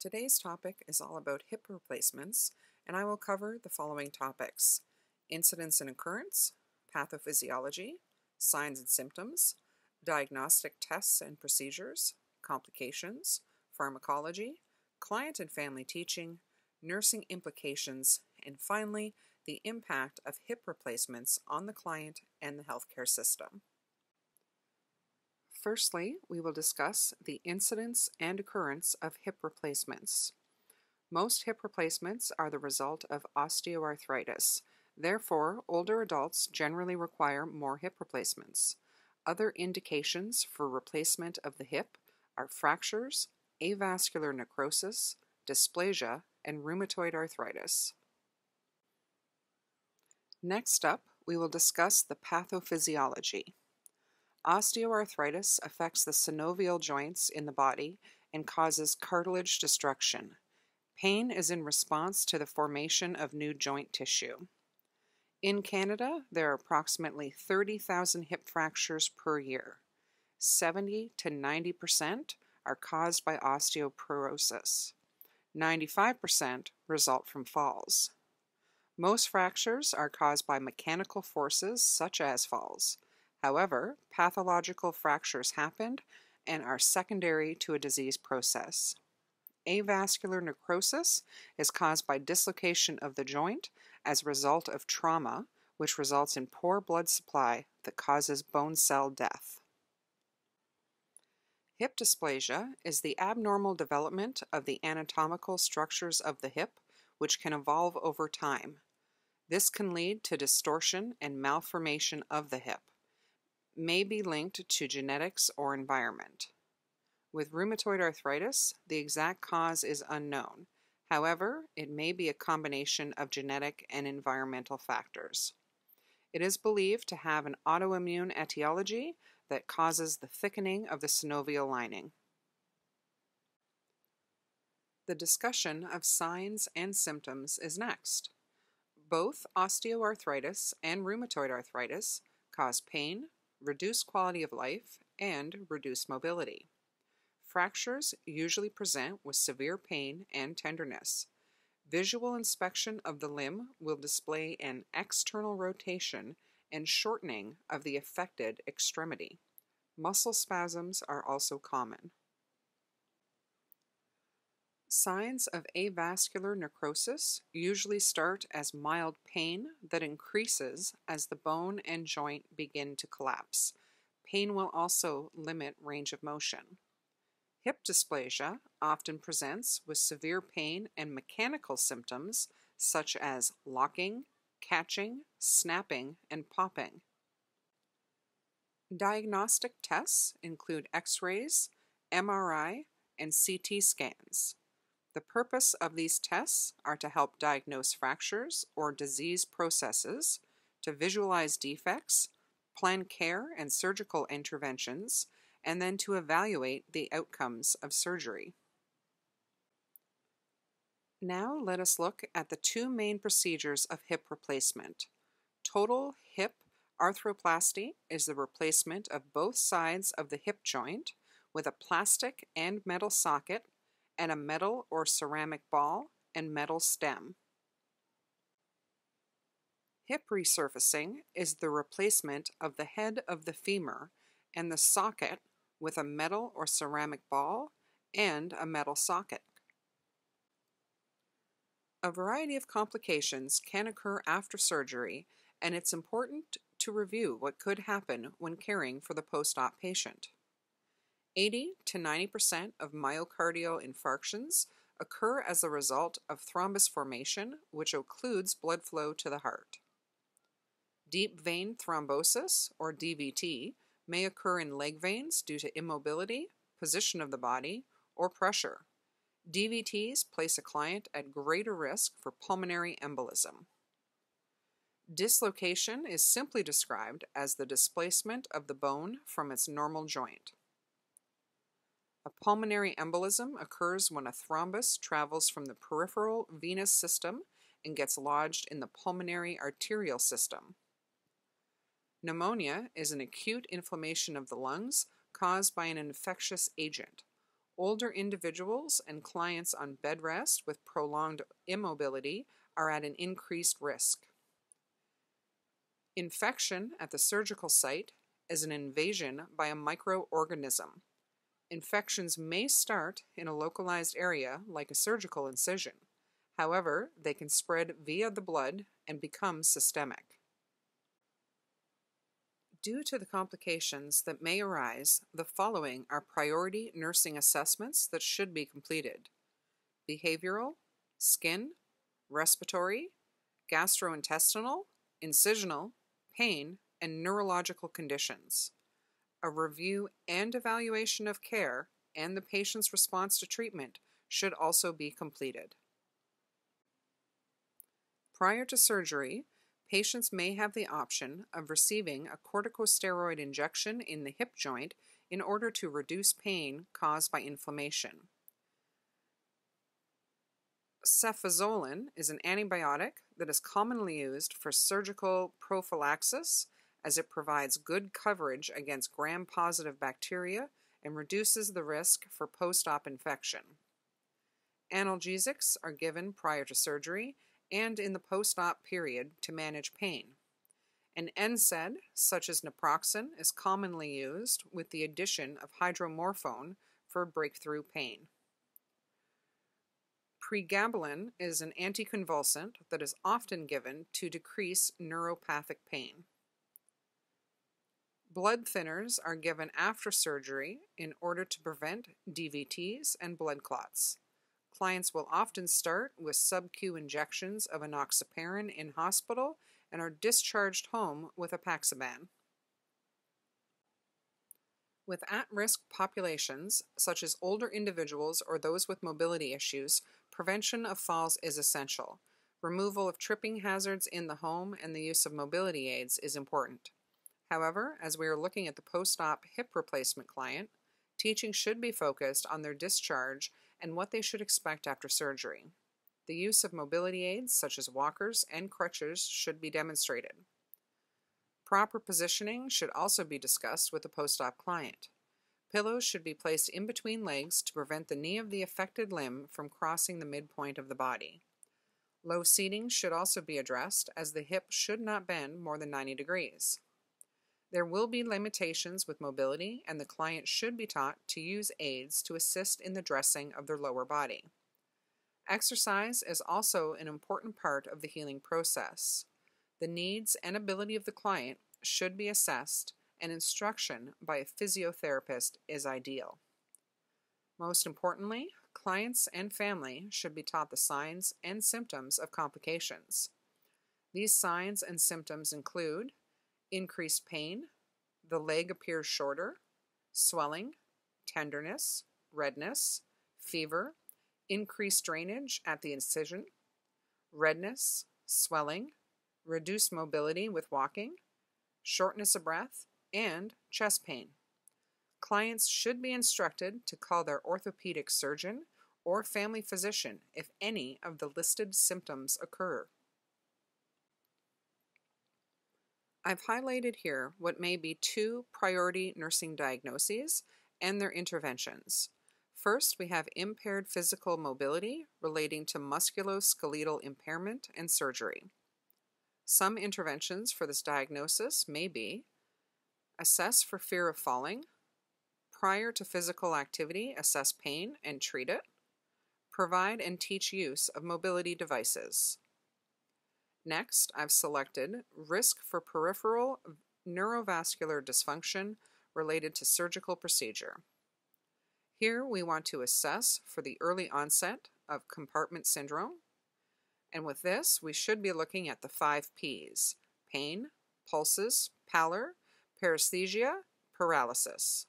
Today's topic is all about hip replacements, and I will cover the following topics incidence and occurrence, pathophysiology, signs and symptoms, diagnostic tests and procedures, complications, pharmacology, client and family teaching, nursing implications, and finally, the impact of hip replacements on the client and the healthcare system. Firstly, we will discuss the incidence and occurrence of hip replacements. Most hip replacements are the result of osteoarthritis. Therefore, older adults generally require more hip replacements. Other indications for replacement of the hip are fractures, avascular necrosis, dysplasia, and rheumatoid arthritis. Next up, we will discuss the pathophysiology. Osteoarthritis affects the synovial joints in the body and causes cartilage destruction. Pain is in response to the formation of new joint tissue. In Canada, there are approximately 30,000 hip fractures per year. 70 to 90% are caused by osteoporosis. 95% result from falls. Most fractures are caused by mechanical forces such as falls. However, pathological fractures happened and are secondary to a disease process. Avascular necrosis is caused by dislocation of the joint as a result of trauma, which results in poor blood supply that causes bone cell death. Hip dysplasia is the abnormal development of the anatomical structures of the hip, which can evolve over time. This can lead to distortion and malformation of the hip, may be linked to genetics or environment. With rheumatoid arthritis, the exact cause is unknown. However, it may be a combination of genetic and environmental factors. It is believed to have an autoimmune etiology that causes the thickening of the synovial lining. The discussion of signs and symptoms is next. Both osteoarthritis and rheumatoid arthritis cause pain, reduced quality of life, and reduced mobility. Fractures usually present with severe pain and tenderness. Visual inspection of the limb will display an external rotation and shortening of the affected extremity. Muscle spasms are also common. Signs of avascular necrosis usually start as mild pain that increases as the bone and joint begin to collapse. Pain will also limit range of motion. Hip dysplasia often presents with severe pain and mechanical symptoms such as locking, catching, snapping, and popping. Diagnostic tests include x rays, MRI, and CT scans. The purpose of these tests are to help diagnose fractures or disease processes, to visualize defects, plan care and surgical interventions, and then to evaluate the outcomes of surgery. Now let us look at the two main procedures of hip replacement. Total hip arthroplasty is the replacement of both sides of the hip joint with a plastic and metal socket and a metal or ceramic ball and metal stem. Hip resurfacing is the replacement of the head of the femur and the socket with a metal or ceramic ball and a metal socket. A variety of complications can occur after surgery, and it's important to review what could happen when caring for the post op patient. 80 to 90% of myocardial infarctions occur as a result of thrombus formation, which occludes blood flow to the heart. Deep vein thrombosis, or DVT, may occur in leg veins due to immobility, position of the body, or pressure. DVTs place a client at greater risk for pulmonary embolism. Dislocation is simply described as the displacement of the bone from its normal joint. A pulmonary embolism occurs when a thrombus travels from the peripheral venous system and gets lodged in the pulmonary arterial system. Pneumonia is an acute inflammation of the lungs caused by an infectious agent. Older individuals and clients on bed rest with prolonged immobility are at an increased risk. Infection at the surgical site is an invasion by a microorganism. Infections may start in a localized area like a surgical incision. However, they can spread via the blood and become systemic. Due to the complications that may arise, the following are priority nursing assessments that should be completed behavioral, skin, respiratory, gastrointestinal, incisional, pain, and neurological conditions. A review and evaluation of care and the patient's response to treatment should also be completed. Prior to surgery, patients may have the option of receiving a corticosteroid injection in the hip joint in order to reduce pain caused by inflammation. Cefazolin is an antibiotic that is commonly used for surgical prophylaxis as it provides good coverage against gram positive bacteria and reduces the risk for post op infection. Analgesics are given prior to surgery and in the post op period to manage pain. An NSAID, such as naproxen, is commonly used with the addition of hydromorphone for breakthrough pain. Pregabalin is an anticonvulsant that is often given to decrease neuropathic pain. Blood thinners are given after surgery in order to prevent DVTs and blood clots. Clients will often start with sub-Q injections of enoxaparin in hospital and are discharged home with apixaban. With at-risk populations, such as older individuals or those with mobility issues, prevention of falls is essential. Removal of tripping hazards in the home and the use of mobility aids is important. However, as we are looking at the post-op hip replacement client, teaching should be focused on their discharge and what they should expect after surgery. The use of mobility aids, such as walkers and crutches, should be demonstrated. Proper positioning should also be discussed with the post op client. Pillows should be placed in between legs to prevent the knee of the affected limb from crossing the midpoint of the body. Low seating should also be addressed, as the hip should not bend more than 90 degrees. There will be limitations with mobility, and the client should be taught to use aids to assist in the dressing of their lower body. Exercise is also an important part of the healing process. The needs and ability of the client should be assessed, and instruction by a physiotherapist is ideal. Most importantly, clients and family should be taught the signs and symptoms of complications. These signs and symptoms include increased pain, the leg appears shorter, swelling, tenderness, redness, fever, increased drainage at the incision, redness, swelling, reduced mobility with walking, shortness of breath, and chest pain. Clients should be instructed to call their orthopedic surgeon or family physician if any of the listed symptoms occur. I've highlighted here what may be two priority nursing diagnoses and their interventions. First, we have impaired physical mobility relating to musculoskeletal impairment and surgery. Some interventions for this diagnosis may be assess for fear of falling, prior to physical activity, assess pain and treat it, provide and teach use of mobility devices. Next, I've selected risk for peripheral neurovascular dysfunction related to surgical procedure. Here we want to assess for the early onset of compartment syndrome. And with this, we should be looking at the five P's pain, pulses, pallor, paresthesia, paralysis.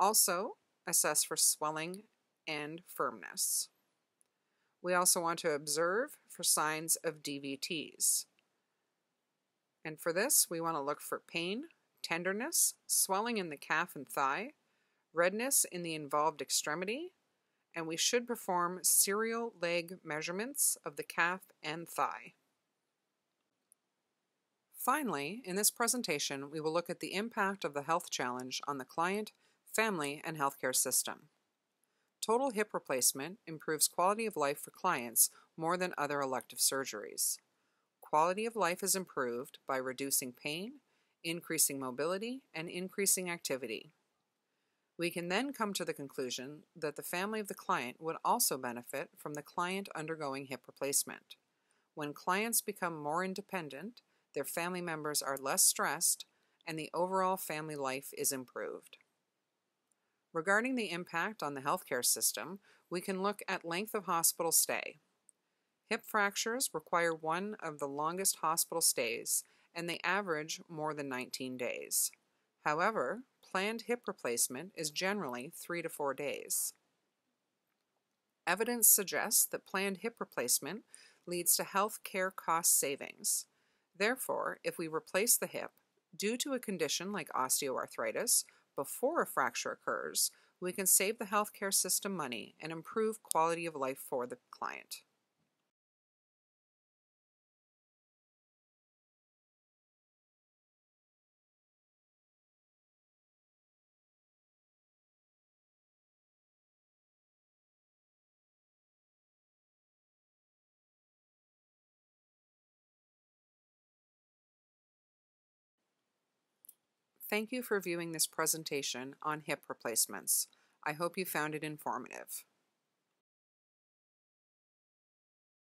Also, assess for swelling and firmness. We also want to observe for signs of DVTs. And for this, we want to look for pain, tenderness, swelling in the calf and thigh, redness in the involved extremity, and we should perform serial leg measurements of the calf and thigh. Finally, in this presentation, we will look at the impact of the health challenge on the client, family, and healthcare system. Total hip replacement improves quality of life for clients more than other elective surgeries. Quality of life is improved by reducing pain, increasing mobility, and increasing activity. We can then come to the conclusion that the family of the client would also benefit from the client undergoing hip replacement. When clients become more independent, their family members are less stressed, and the overall family life is improved. Regarding the impact on the healthcare system, we can look at length of hospital stay. Hip fractures require one of the longest hospital stays, and they average more than 19 days. However, planned hip replacement is generally 3 to 4 days. Evidence suggests that planned hip replacement leads to health care cost savings. Therefore, if we replace the hip due to a condition like osteoarthritis before a fracture occurs, we can save the healthcare system money and improve quality of life for the client. Thank you for viewing this presentation on hip replacements. I hope you found it informative.